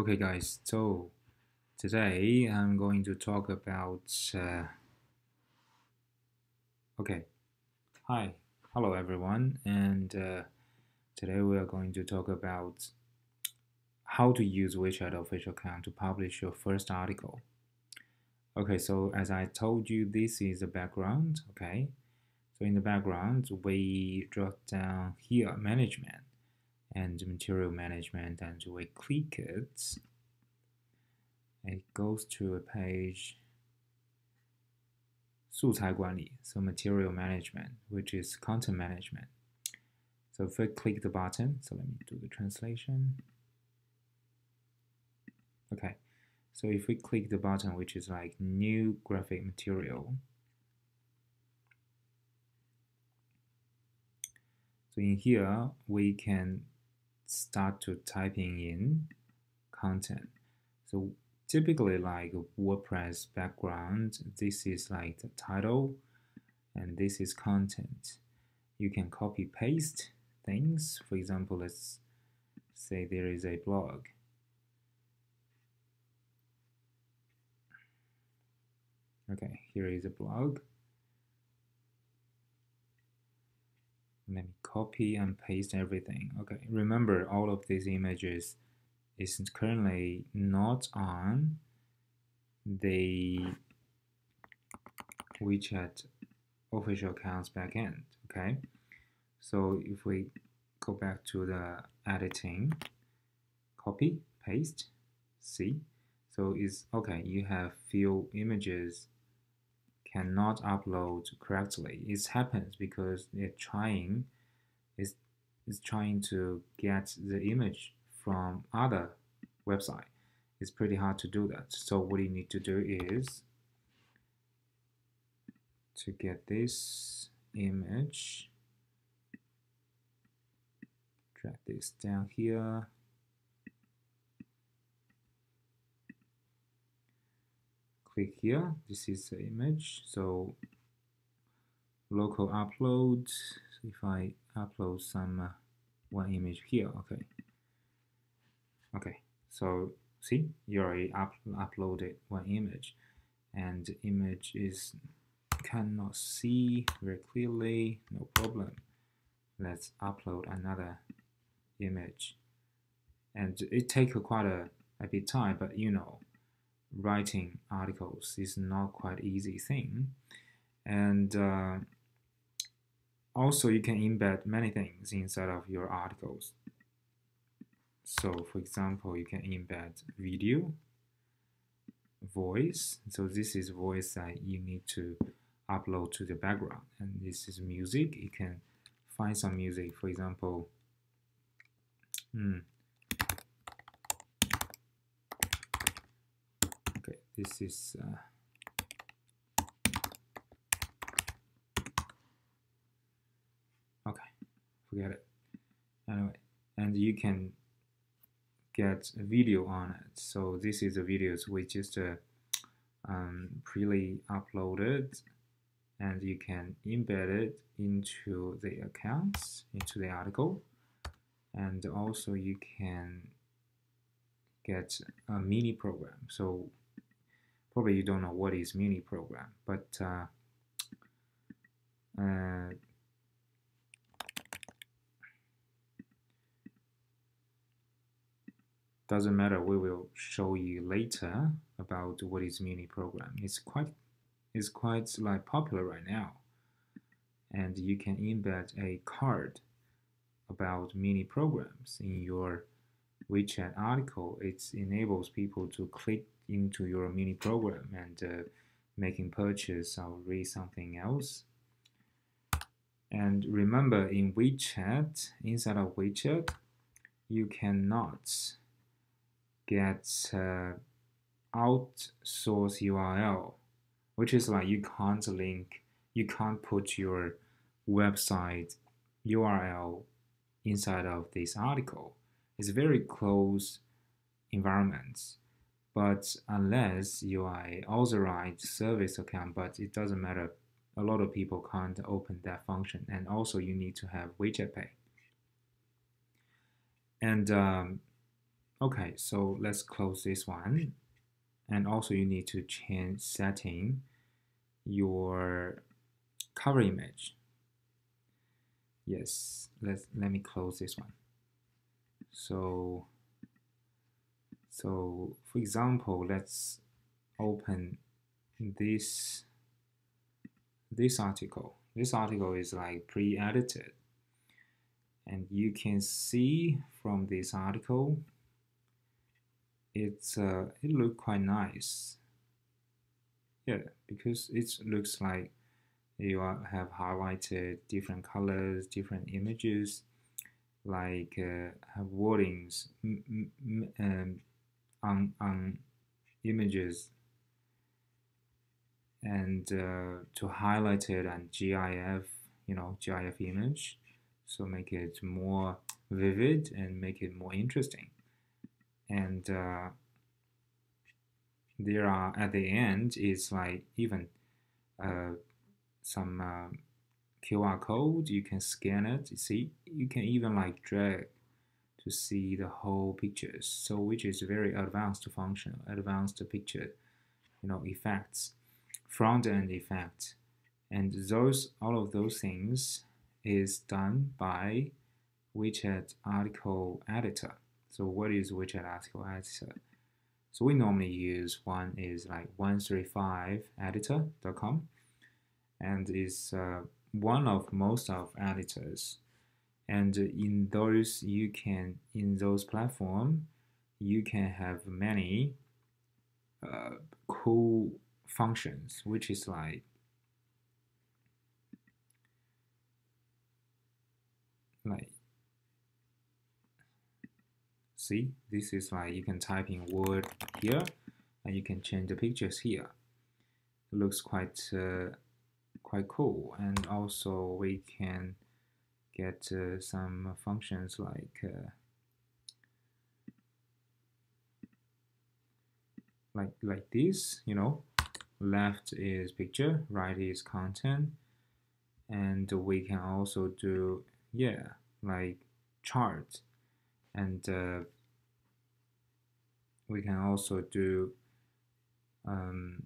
Okay, guys, so today I'm going to talk about. Uh, okay, hi, hello everyone, and uh, today we are going to talk about how to use WeChat official account to publish your first article. Okay, so as I told you, this is the background. Okay, so in the background, we drop down here management and material management and we click it it goes to a page 素材管理 so material management which is content management so if we click the button so let me do the translation okay so if we click the button which is like new graphic material so in here we can start to typing in content. So typically like WordPress background, this is like the title and this is content. You can copy paste things. For example, let's say there is a blog. Okay, here is a blog. Let me copy and paste everything. Okay remember all of these images is currently not on the WeChat official accounts backend okay? So if we go back to the editing copy paste see? So it's okay you have few images cannot upload correctly. It happens because they're trying is is trying to get the image from other website. It's pretty hard to do that. So what you need to do is to get this image, drag this down here. Click here. This is the image. So local upload so if I upload some uh, one image here okay. Okay so see you already up uploaded one image. And image is cannot see very clearly. No problem. Let's upload another image. And it takes quite a, a bit time but you know writing articles is not quite easy thing. And uh, also you can embed many things inside of your articles. So for example you can embed video voice. So this is voice that you need to upload to the background. And this is music. You can find some music. For example hmm, this is uh, okay forget it. Anyway and you can get a video on it. So this is the videos we just uh, um, pre uploaded and you can embed it into the accounts into the article. And also you can get a mini program. So probably you don't know what is mini program, but uh, uh, doesn't matter. We will show you later about what is mini program. It's quite it's quite like popular right now, and you can embed a card about mini programs in your WeChat article. It enables people to click into your mini program and uh, making purchase or read something else. And remember in WeChat, inside of WeChat, you cannot get uh, outsource URL, which is like you can't link, you can't put your website URL inside of this article. It's a very close environments. But unless you are authorized service account, but it doesn't matter. A lot of people can't open that function, and also you need to have WeChat Pay. And um, Okay, so let's close this one. And also you need to change setting your cover image. Yes, let's let me close this one. So so for example, let's open this this article. This article is like pre-edited. And you can see from this article it's uh, it look quite nice. Yeah, because it looks like you have highlighted different colors, different images, like uh, have wordings um, on on images, and uh, to highlight it on GIF, you know, GIF image, so make it more vivid and make it more interesting. And uh, there are at the end is like even uh, some uh, QR code. You can scan it. See you can even like drag to see the whole pictures so which is very advanced function advanced picture you know effects front end effect and those all of those things is done by WeChat article editor so what is WeChat article editor? So we normally use one is like 135editor.com and is uh, one of most of editors. And in those you can in those platform you can have many uh, cool functions, which is like like see this is like you can type in word here and you can change the pictures here. It looks quite uh, quite cool. And also we can get some functions like uh, like like this you know? Left is picture right is content. And we can also do yeah like chart. And uh, we can also do um,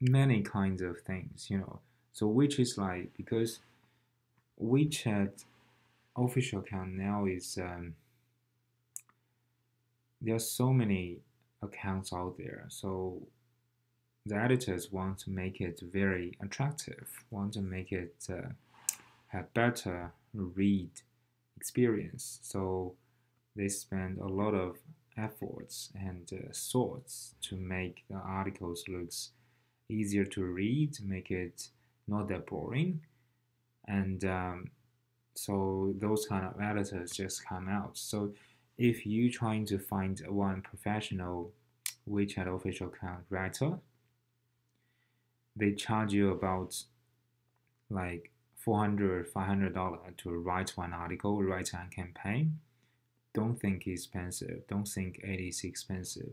many kinds of things, you know. So which is like because WeChat official account now is um, there are so many accounts out there. So the editors want to make it very attractive, want to make it uh, have better read experience. So they spend a lot of efforts and uh, thoughts to make the articles looks easier to read, make it not that boring, and um, so those kind of editors just come out. So if you trying to find one professional WeChat official account writer, they charge you about like 400 500 dollars to write one article write one campaign. Don't think it's expensive. Don't think it is expensive.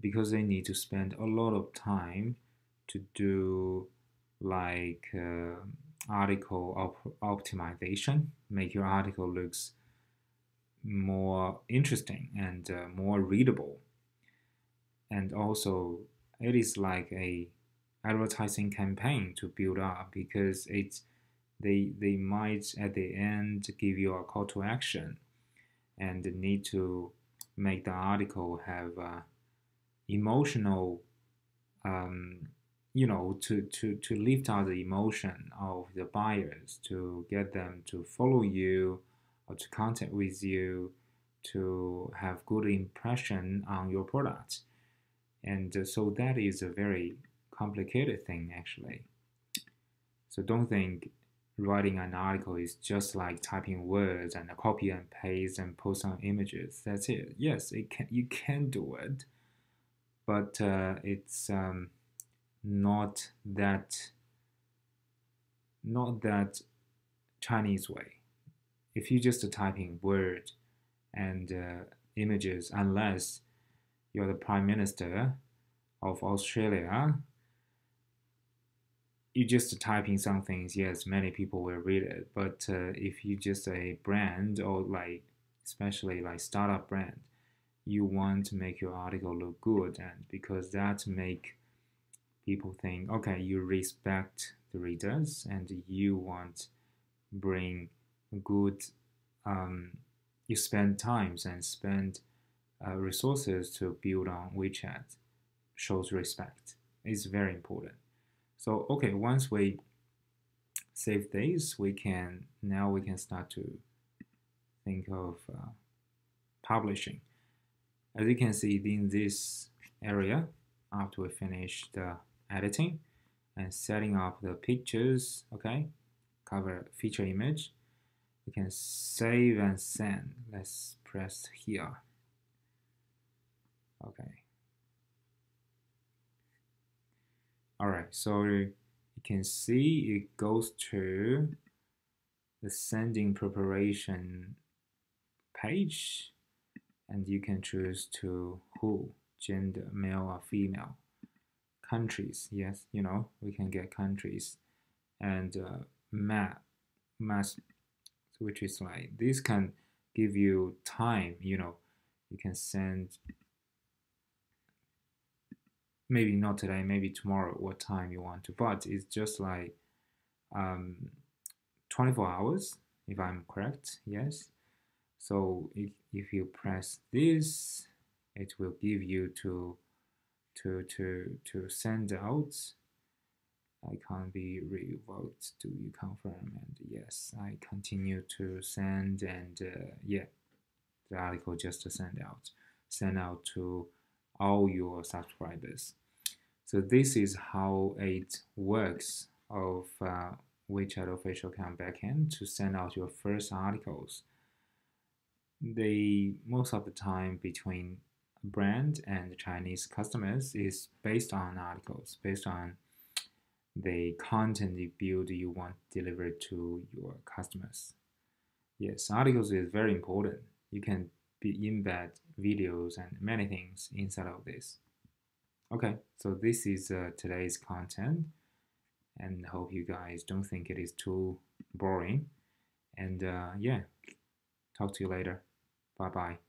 Because they need to spend a lot of time to do like uh, article op- optimization make your article looks more interesting and uh, more readable. And also it is like a advertising campaign to build up because it's they they might at the end give you a call to action and need to make the article have uh, emotional um, you know to, to to lift out the emotion of the buyers to get them to follow you or to contact with you to have good impression on your product and uh, so that is a very complicated thing actually so don't think writing an article is just like typing words and copy and paste and post on images. That's it. Yes, it can. You can do it, but uh, it's um, not that not that Chinese way. If you just typing word and uh, images, unless you're the prime minister of Australia you just type in something, yes, many people will read it. But uh, if you just a brand or like especially like startup brand, you want to make your article look good, and because that make people think, okay, you respect the readers and you want bring good, um, you spend times and spend uh, resources to build on WeChat, shows respect. It's very important. So okay, once we save this, we can now we can start to think of uh, publishing. As you can see in this area, after we finish the editing and setting up the pictures, okay, cover feature image, we can save and send. Let's press here. Okay. All right, so you can see it goes to the sending preparation page and you can choose to who, gender, male or female, countries, yes, you know, we can get countries and uh, map, mass, which is like, this can give you time, you know, you can send maybe not today, maybe tomorrow, what time you want to, but it's just like um, 24 hours, if I'm correct, yes. So if, if you press this, it will give you to to to to send out. I can't be revoked. Do you confirm? And yes, I continue to send and uh, yeah, the article just to send out, send out to all your subscribers. So this is how it works of uh, WeChat official account backend to send out your first articles. They most of the time between brand and Chinese customers is based on articles, based on the content you build you want delivered to your customers. Yes, articles is very important. You can be embed videos and many things inside of this. Okay, so this is uh, today's content and hope you guys don't think it is too boring. And uh, yeah, talk to you later. Bye bye.